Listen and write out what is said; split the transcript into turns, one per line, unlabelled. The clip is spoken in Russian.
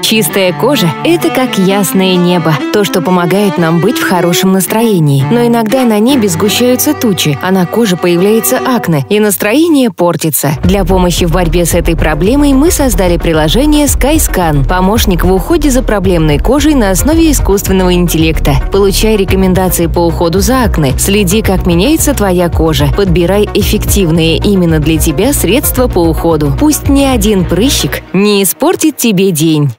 Чистая кожа – это как ясное небо, то, что помогает нам быть в хорошем настроении. Но иногда на небе сгущаются тучи, а на коже появляется акне, и настроение портится. Для помощи в борьбе с этой проблемой мы создали приложение SkyScan – помощник в уходе за проблемной кожей на основе искусственного интеллекта. Получай рекомендации по уходу за акне, следи, как меняется твоя кожа, подбирай эффективные именно для тебя средства по уходу. Пусть ни один прыщик не испортит тебе день.